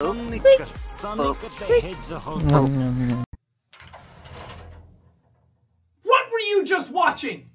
Sonic, Oh. What were you just watching?